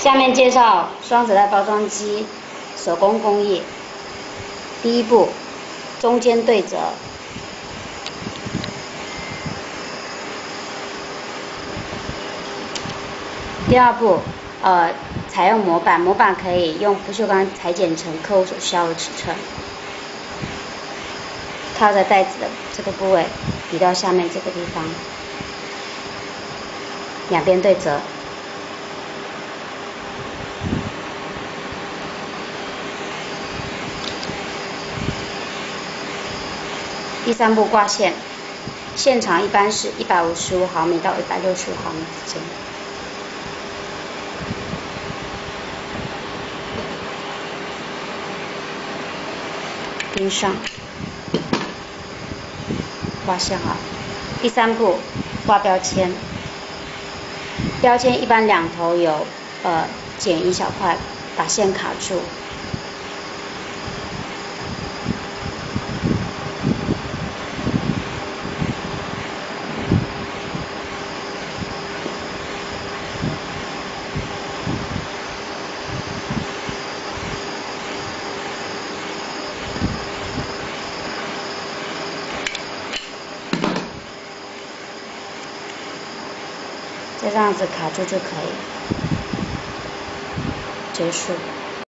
下面介绍双子带包装机手工工艺。第一步，中间对折。第二步，呃，采用模板，模板可以用不锈钢裁剪成客户所需要的尺寸。套在袋子的这个部位，移到下面这个地方，两边对折。第三步挂线，线长一般是一百五十五毫米到一百六十五毫米之间。钉上，挂线好。第三步挂标签，标签一般两头有呃剪一小块，把线卡住。就这样子卡住就可以，结束。